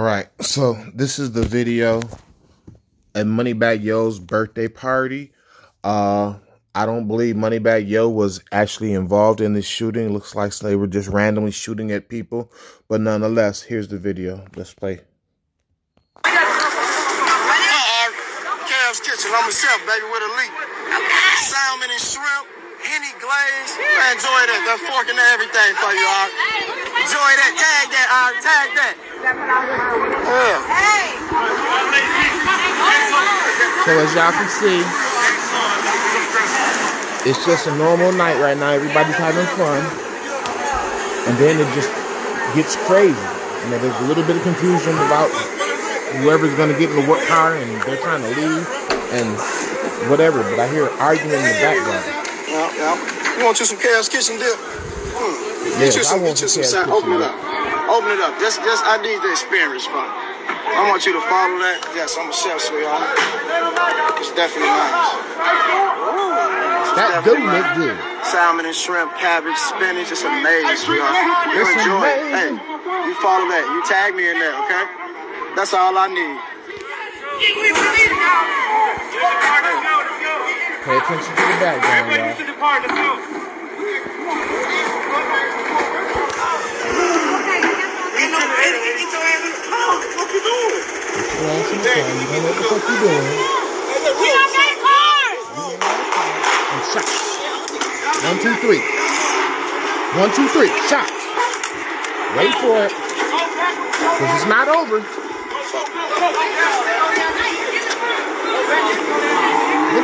All right, so this is the video at Moneybag Yo's birthday party. Uh, I don't believe Moneybag Yo was actually involved in this shooting. Looks like they were just randomly shooting at people. But nonetheless, here's the video. Let's play. Cavs Kitchen, I'm myself, baby, with a leap. Salmon and shrimp, henny glaze. Man, enjoy that. Fork and everything for you, all Enjoy that. Tag that, all Tag that. Yeah. So as y'all can see, it's just a normal night right now. Everybody's having fun. And then it just gets crazy. You know, there's a little bit of confusion about whoever's going to get in the what car and they're trying to leave and whatever. But I hear arguing in the background. Yeah, yeah. You want you some Cavs Kitchen dip? Hmm. Yes, get you some, I want get you some some Open it up. Open it up. Just, just, I need the experience fun. I want you to follow that. Yes, I'm a chef, sweetheart. It's definitely nice. That do look good. Salmon and shrimp, cabbage, spinach. It's amazing, sweetheart. You It's enjoy it. Hey, you follow that. You tag me in there, okay? That's all I need. Pay attention to the background, y'all. One, two, three. One, two, three. Shots. Wait for it. Because it's not over. Look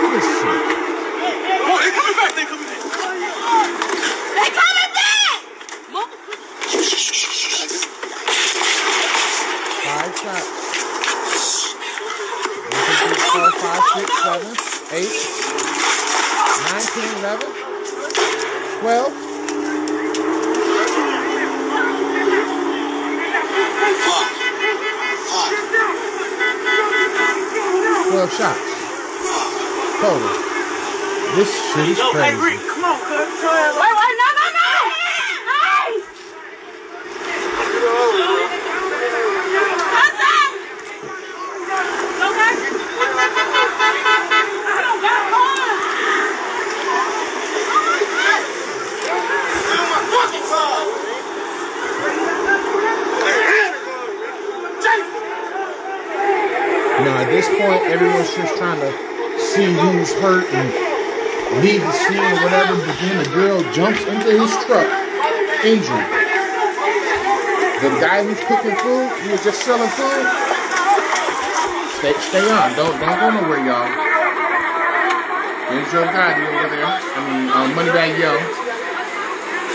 at this shit. Five shots. One, two, three, four, five, six, seven, eight, nine, ten, eleven, twelve. Twelve shots. Total. This shit is crazy. Now at this point, everyone's just trying to see who's hurt and leave the scene or whatever. But then the girl jumps into his truck, injured. The guy who's cooking food, he was just selling food. Stay, stay on. Don't don't go nowhere, y'all. There's your guy over there. I mean, uh, Moneybag Yo.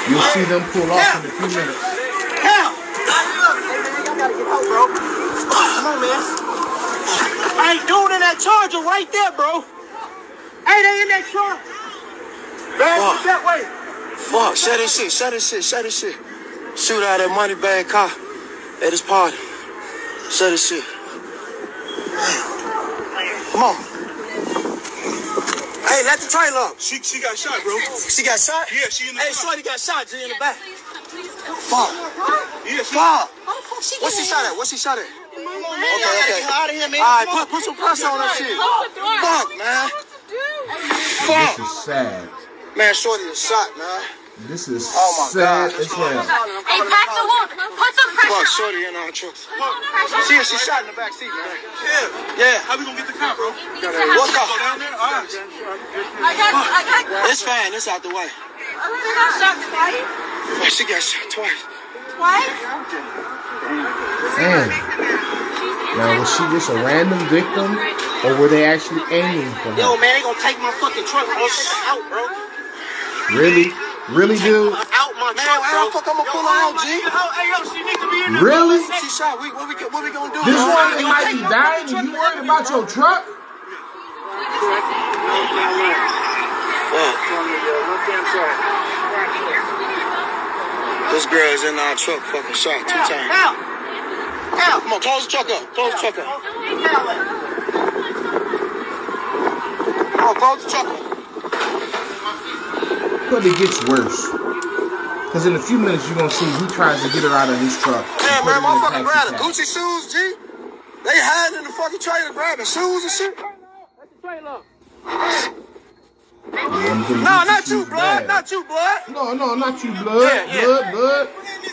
You'll see them pull off in a few minutes. Hell! I gotta get out, bro. Come on, man. Hey, dude in that charger right there, bro. Hey, they in that car. Man, Fuck. that way. Fuck, shut this shit, shut this shit, shut this shit. Shoot out that money bag car at this party. Shut this shit. Come on. Hey, let the trailer up. She, she got shot, bro. She got shot? Yeah, she in the Hey, car. Shorty got shot, G, in the back. Fuck. Yeah, she. Fuck. What's she shot at? What's she shot at? Come on, man. Okay, okay. get out of here, man. All right, put, put some pressure on that shit. Fuck, man. Fuck. This is sad. Man, Shorty is shot, man. This is Oh my sad God. as hell. Hey, pack the wound. Put some pressure. Fuck. Shorty in our truck. She, she shot in the back seat, man. Yeah. Yeah. How we gonna get the car, bro? What Go down there? All right. I got, I got, It's fine. It's out the way. I got shot twice. She got shot twice. Twice? Man. Now, was she just a random victim, or were they actually aiming for her? Yo, man, they gonna take my fucking truck, bro. Out, bro. Really? Really, dude? Out my Man, truck, how the fuck I'ma pull her out, G? Hey, yo, she need to be in there. Really? She shot. We, what we what we gonna do? This man? woman might be dying, and you worried about your truck? This girl's in our truck, fucking shot two times. Out. Come on, close the truck up. Close the truck up. Come on, close the truck up. But it gets worse. Because in a few minutes, you're going to see he tries to get her out of his truck. Damn, man, her in a motherfucker grabbing. Gucci shoes, G. They hiding in the fucking trailer grabbing shoes and shit. Them good No, not you, blood. bad. Not you, blood. No, no, not you, blood. Yeah, yeah. Blood, blood.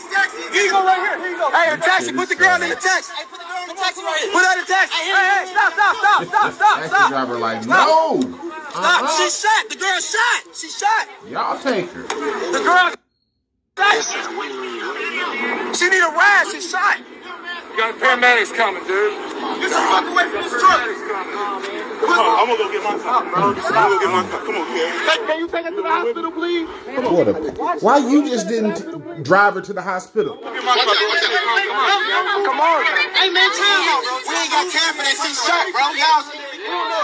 Here you go right here. Here you go. Hey, the taxi. Put the girl in the taxi. Hey, put the girl in the taxi right here. Put her in the taxi. Hey, hey, stop, stop, stop, stop, stop, Taxi stop. driver like, no. Stop. Uh-uh. She shot. The girl shot. She shot. Y'all take her. The girl shot. She need a ride. She shot. You got paramedics coming, dude. Get the fuck away from this truck. I'm gonna go get my car, bro. I'm gonna go get my car. Come on, kid. Can you take her to the hospital, please? What a, why you just didn't drive her to the hospital? Come on. Hey, man, time out, bro. We ain't got time for that. She shot, bro. Y'all,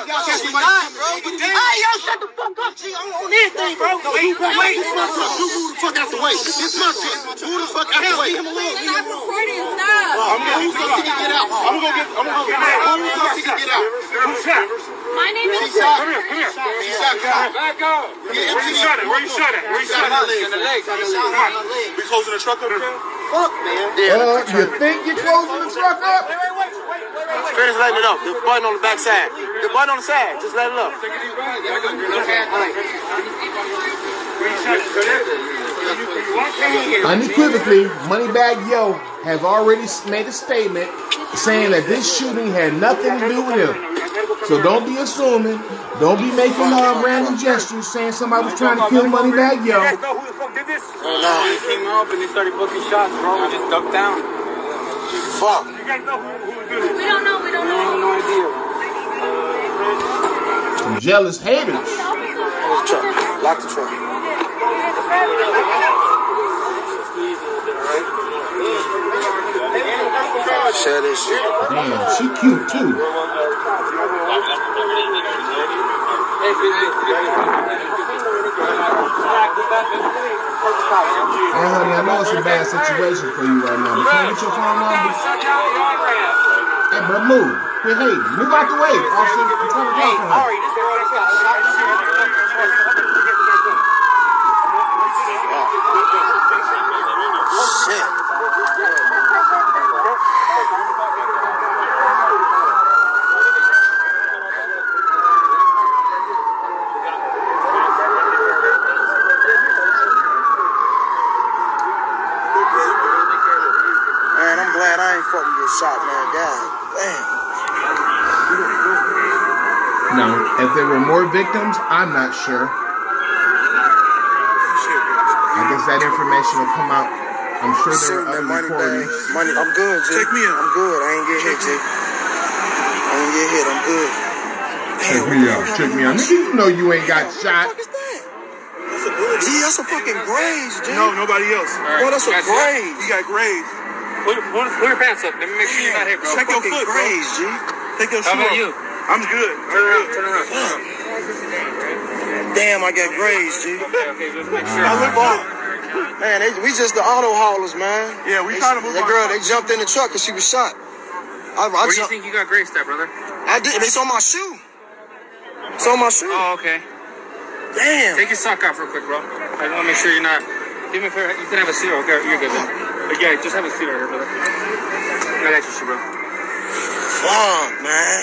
y'all catch me not, bro. Hey, yo, shut the fuck up, G. On, on anything, bro. No, wait, wait. This my truck. You move the fuck out the way. This my truck. Move the fuck out the way. Leave him alone. Leave him alone. I'm gonna Move so she get out. I'm gonna go get. I'm gonna go get my Move so she get out. Who's shot? My name She is. shot. Come here, come here. She shot. Come on. Back up. Where you shot at? Where you shot at? Where you Shot shot my at? leg. In the leg. She shot my leg. We closing the truck up again? Fuck, man. Uh, you think you're closing the truck up? Finish letting it up. The button on the back side. The button on the side. Just let it up. Unequivocally, Moneybag Yo have already made a statement saying that this shooting had nothing to do with him. So don't be assuming, don't be making uh, random gestures saying somebody was trying to kill Moneybag Yo. You guys know who the fuck did this? They came up and they started booking shots, bro. We just ducked down. Fuck. You guys know who, who did it? We don't know. We don't know. No idea. Some jealous haters. Close the truck. Lock the truck. Share this shit. Damn, she cute too. Hey honey, I know it's a bad situation for you right now, but can I get your phone number? Hey bro, move. Hey, hey, move out the way. Officer, I'm trying to talk to her. Shit. Man, I'm glad I ain't fucking get shot, man. God damn. No, if there were more victims, I'm not sure. I guess that information will come out. I'm sure there Shooting are other money bag. Money, I'm good, G. Take me in. I'm good. I ain't get hit, G. I ain't get hit. I'm good. Check me out. Check me out. Nigga, you know you ain't got shot. What the fuck is that? G, that's a fucking graze, G. No, nobody else. Bro, that's a graze. You got grades. Pull, pull, pull your pants up. Let me make sure you're not here, bro. Check your Fucking foot, bro. G. Take your How shoe about off. you? I'm good. Turn around. Turn around. Damn, I got graze, G. Okay, okay. Just make sure. I look off. Man, they, we just the auto haulers, man. Yeah, we They- trying to move That on. girl, they jumped in the truck and she was shot. I, I, Where do you think you got grazed at, brother? I did. It's on my shoe. It's on my shoe. Oh, okay. Damn. Take your sock off real quick, bro. I want to make sure you're not. Give me a favor. You can have a seat. Okay, you're good. Then. But yeah, just have a seat right here, brother. I got you, shit, bro. Fuck, man.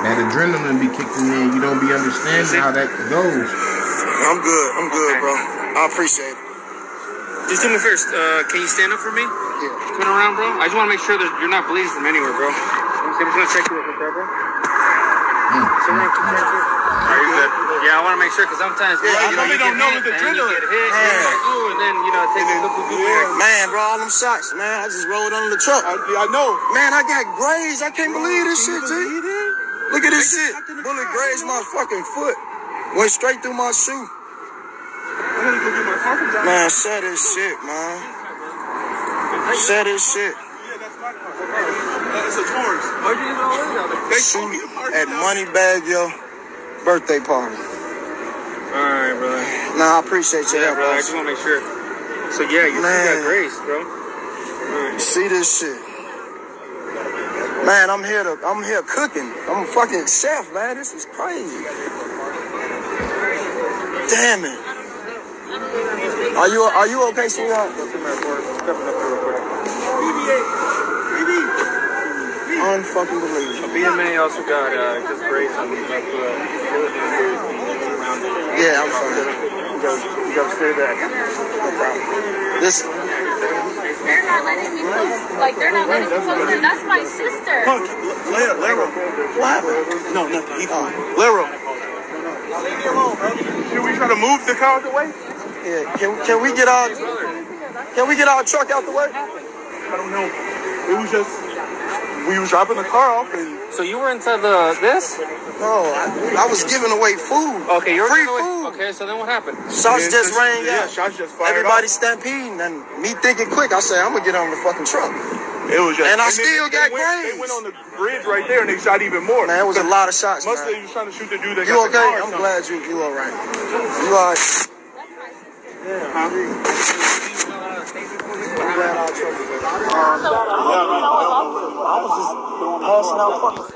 That adrenaline be kicking in. You don't be understanding how that goes. I'm good. I'm good, bro. I appreciate it. Just do me first. Uh, can you stand up for me? Yeah. Turn around, bro. I just want to make sure that you're not bleeding from anywhere, bro. I'm just gonna check you real quick, there, bro. Mm, turn around, mm, turn mm. around. Are you good? Yeah, I want to make sure because sometimes Yeah, you know, I you don't know hit, with and then you adrenaline. get hit, and like, ooh, and then you know it takes a couple people. Man, bro, all them shots, man. I just rolled under the truck. I, I know. Man, I got grazed. I can't believe this shit, G. Look at this shit. Bullet grazed my fucking foot. Went straight through my shoe. I'm gonna go get my car from down Man, shut this shit, man. Shut this shit. Yeah, that's my car. Uh, that's a Taurus. They told me to Shoot at it out. Moneybag Yo birthday party. Alright, brother. Nah, I appreciate you. Yeah, help, brother. I just want to make sure. So yeah, you, you Man. got grace, bro. See this shit. Man, I'm here to I'm here cooking. I'm a fucking chef, man. This is crazy. Damn it. Are you are you okay, sweetheart? Unfucking believable. BMA also got uh, just braids on the left foot. Yeah, I'm fine. You gotta, you gotta stay back. This They're not letting me post. Like they're not letting me post it. That's my sister. Punk, Lero, Lero. what happened? No, nothing. He fine. Lero. Should we try to move the car out the way? Yeah, can can we get our can we get our truck out the way? I don't know. It was just we was dropping the car off and So you were inside the this? No, I, I was giving away food. Okay, you were free giving away- food. Okay, so then what happened? Shots Yeah, just just- rang yeah, out. shots just fired Everybody off. stampeding and me thinking quick. I said I'm gonna get on the fucking truck. it was just. And I then still they, got they went. They went on the bridge right there and they shot even more. Man, it was a lot of shots, Must man. they was trying to shoot the dude that You got the okay? car I'm glad you you all right. You all right? I'm glad our truck is okay. I was just passing out fucking.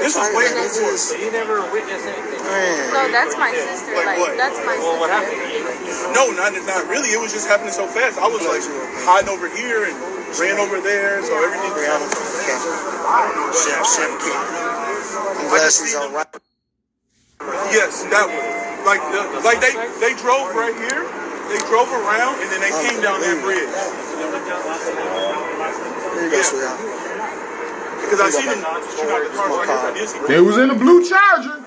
This was way This before. is- You never witnessed anything. Man. No, that's my sister. Like Like what? that's my Well, what happened? No, not not really. It was just happening so fast. I was like hiding over here and ran over there, so everything. Brianna. Okay. Chef, Chef King. I'm glad she's all right. Yes, that was like the, like they they drove right here. They drove around and then they came down that bridge. Here you go, sweetheart. Because I seen them shoot out the car. So I guess I did see. They was in a blue charger.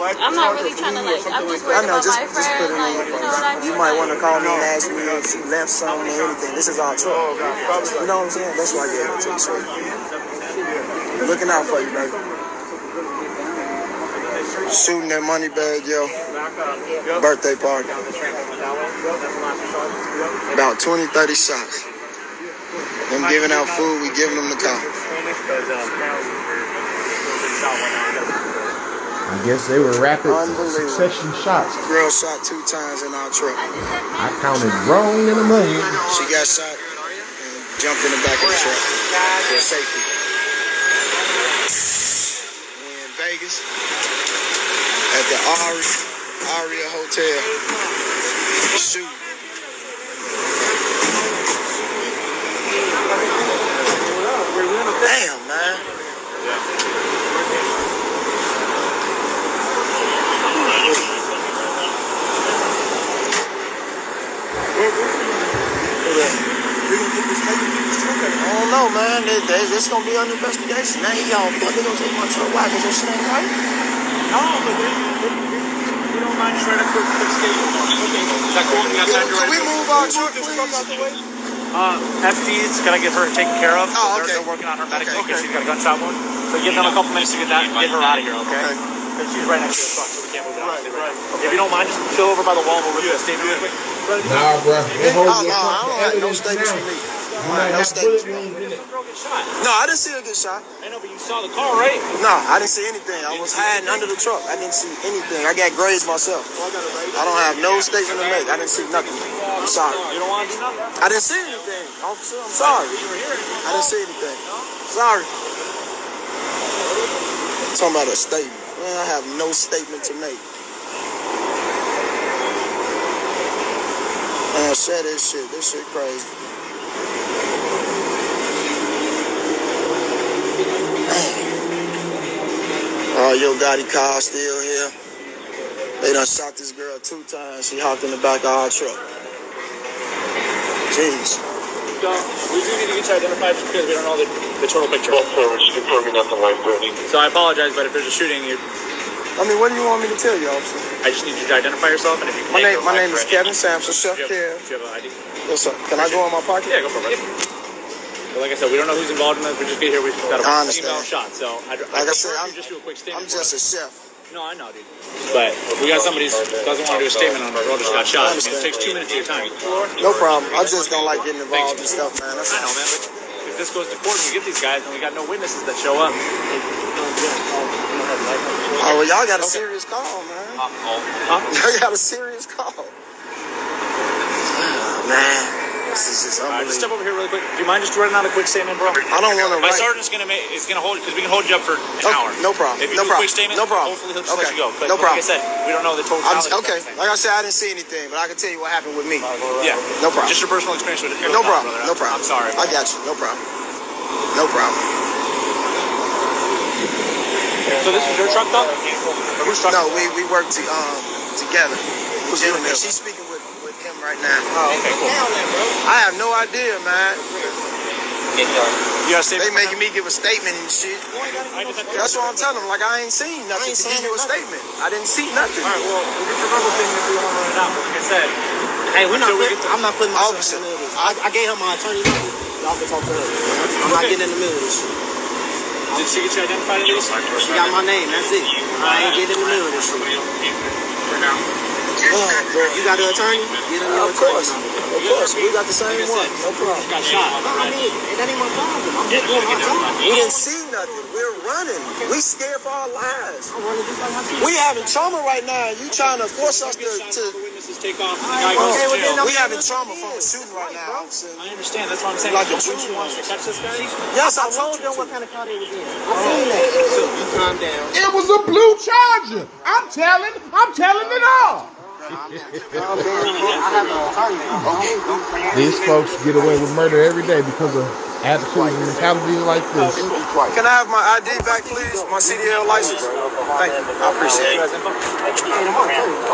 Like I'm not really trying to like. I'm just I know, about just, my just put friend. it Like in you know what I mean? You might want to call me and ask me if she left oh, something or anything. This is our truck. Oh God, probably You know what I'm saying? That's why I gave it to you, sweet. Looking out for you, baby. Shooting that money bag, yo. Birthday party. About 20, 30 shots. Them giving out food, we giving them the car. I guess they were rapid succession shots. Girl shot two times in our truck. I counted wrong in the money. She got shot and jumped in the back of the truck for safety. We in Vegas at the Aria, Aria Hotel. Shoot. Damn, man. I don't know, man. They, they, this gonna be under investigation. Now he all fuck. They gonna take my truck. Why? Cause your shit ain't right. No, but we don't mind just right up quick, quick skate. Okay. Is that cool? You got time to Can we move our truck, please? out the way? Uh, FT's gotta get her taken care of. Oh, They're, okay. they're working on her medical Okay, because okay. she's got a gunshot wound. So give them a couple minutes to get that, get her out of here, okay? Okay. Because she's right next to the truck, so we can't move it out. Right, right. If you don't mind, just chill over by the wall. We'll rip the statement real quick. Nah, bro. They hold Oh, you no, I don't have no evidence statements now. from me. Have no have bullet wounds in it. Girl get shot. No, I didn't see her get shot. I know, but you saw the car, right? No, I didn't see anything. I was hiding under the truck. I didn't see anything. I got grades myself. Oh, I don't have no statement to make. I didn't see nothing. I'm sorry. You don't want to do nothing? I didn't see anything, officer. I'm sorry. I didn't see anything. Sorry. Talking about a statement. Man, I have no statement to make. Man, share this shit. This shit crazy. Oh, yo, Gotti car still here. They done shot this girl two times. She hopped in the back of our truck. Jeez. We do need to get you identified just because we don't know the, the total picture. sir, we're just confirming nothing like that. So I apologize, but if there's a shooting, you, I mean, what do you want me to tell you, officer? I just need you to identify yourself. And if you can't name, my name is Kevin Sampson, Chef Do you, Kev. have, do you have an ID? Yes, sir. Can I go in my pocket? Yeah, go for it. But like I said, we don't know who's involved in this. We just get here. We've got a female shot. So I'd, Like I I'd said, I'm- just do a quick statement. I'm just a chef. No, I know, dude. But if we got somebody who doesn't want to do a statement on the girl just got shot. I mean, it takes two minutes of your time. No problem. I just don't like getting involved in stuff, man. That's I know, man. But if this goes to court and we get these guys and we got no witnesses that show up, Oh, well, y'all got a serious call, man. huh? Y'all got a serious call. Oh, man. This is just All right, just step unbelievable. over here really quick. Do you mind just writing out a quick statement, bro? I don't want to My write. sergeant's gonna make is gonna hold because we can hold you up for an No- hour. no problem. If you No do problem. a quick statement, No problem. Hopefully he'll just Okay. let you go. But, No problem. Like I said, we don't know the total. I'm, knowledge okay, like I said, I didn't see anything, but I can tell you what happened with me. Yeah. No problem. Just your personal experience with it. No problem. brother. No problem. I'm sorry. I got you. No problem. No problem. So this is your truck, though? Or whose truck? No, we, we work to, um, together. Who's doing Gentleman, she's speaking with, with him right now. Oh, okay, cool. I have no idea, man. You got a? They making me give a statement and shit. I just have to- That's what I'm telling them. Like I ain't seen nothing to give you a statement. I didn't see nothing. All right, well, we'll get your verbal thing if we want to run it out. But like I said, Hey, we're not. Put, I'm not putting myself Officer. in the middle of this. I, I gave her my attorney number. Y'all can talk to her. I'm not getting in the middle of this. shit. did she get you identified at least? She got my name. That's it. I ain't getting in the middle of this shit. You got an attorney? Get in your Of course. number. Of course. We got the same one. No problem. Got shot. No, I mean, that ain't my problem. I'm just doing my job. We didn't see nothing. We're running. We scared for our lives. I'm running just like my team. We having trauma right now. You trying to force us to, to Witnesses take off. The I guy ain't goes okay to with jail. that. we having trauma from a shooting right now. officer. I understand. That's what I'm saying. Like a Don't you want to catch this guy? Yes, I I told told them you. what kind of car they was in. Oh, I seen that. So you calm down. It was a blue charger. I'm telling, I'm telling it all. Calm down. I have an attorney. Okay. These folks get away with murder every day because of attitudes and mentalities like this. Can I have my ID back, please? My CDL license. Thank you. I appreciate it.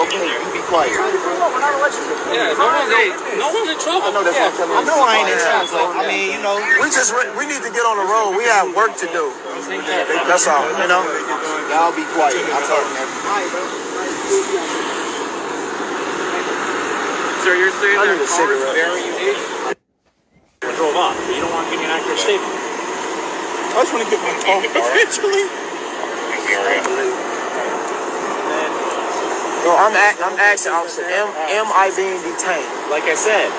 Okay, you be quiet. Yeah, no one's, hey, no one's in trouble. I know that's what I'm telling I know I ain't in trouble. I mean, you know, We just re- we need to get on the road. We have work to do. That's all. You know. y'all be quiet. I told them that. Sir, you're saying I that need a car is cigarette. very unique? drove off. But you don't want to give me an accurate statement. I just want to get my car eventually. No, I'm a- I'm asking officer. Am am I being detained? Like I said,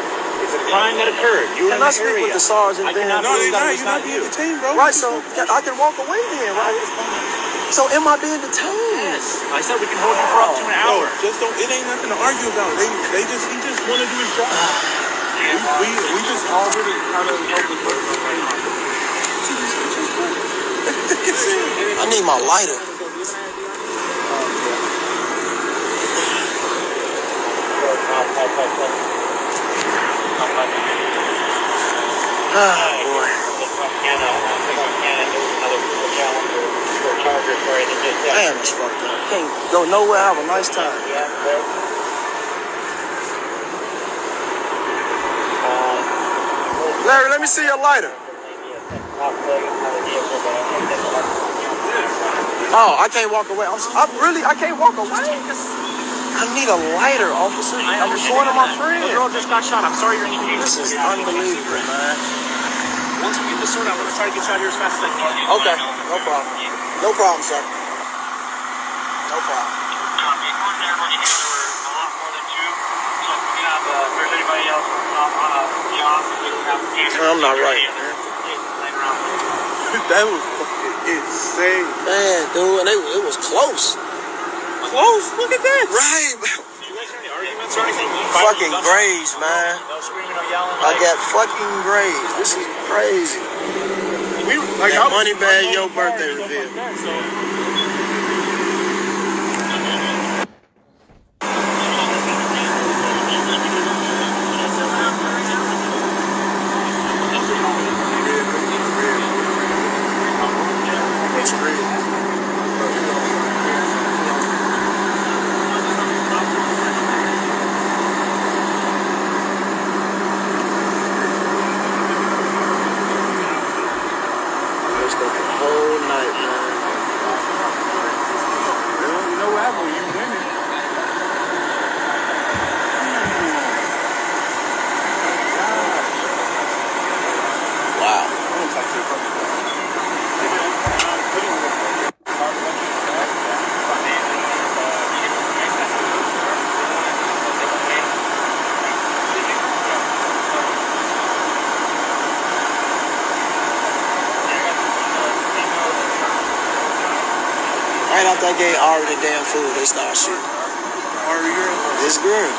it's a crime that occurred. You were Can I speak area. with the sergeant I then? No, you're not. You're not not being detained, bro. Right. So I can walk away then, right? So am I being detained? Yes. I said we can hold you for up to an No, hour. just don't. It ain't nothing to argue about. They, they just, he just want to do his job. we, we, we just already kind of helped with I need my lighter. Ah, boy. Damn, it's fucked up. Can't go nowhere. Have a nice time. Larry, let me see your lighter. Oh, I can't walk away. I'm, I really, I can't walk away. I need a lighter, officer. I'm recording my friend. The girl just got shot. I'm sorry you're in the This is unbelievable, man. Once we get this sorted out, I'm going to try to get you out here as fast as I can. Okay, no problem. No problem, sir. No problem. I'm not right, man. That was fucking insane. Man, dude, and they, it was close. Close. Look at that. Right. You guys hear any arguments or anything? fucking graves, man. No screaming, no yelling. I got fucking graves. This is crazy. We, like, That I was- money bag, your birthday reveal. It's real. It's the whole night, man. You know what happened? You winning. Wow. I'm gonna talk to you. Right after I gave Arie the damn food, they start shooting. Are you? This girl.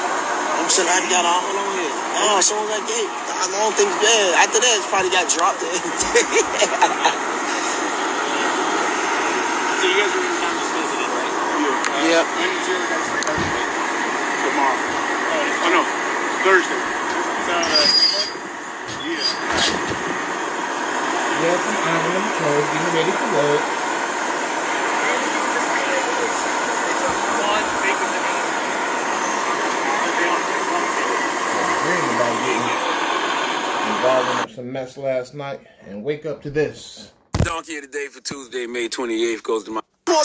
I'm saying I got all on here. Oh, as soon as I I don't think, yeah, after that, it's probably got dropped. So you guys are in town just visiting, right? Yep. When is your guys' Tomorrow. Oh, no, Thursday. So, uh, Yeah. Yes, I'm ironing them clothes, getting ready for work. one big with the name. Dreaming about in some mess last night and wake up to this. Donkey of the day for Tuesday, May 28th goes to my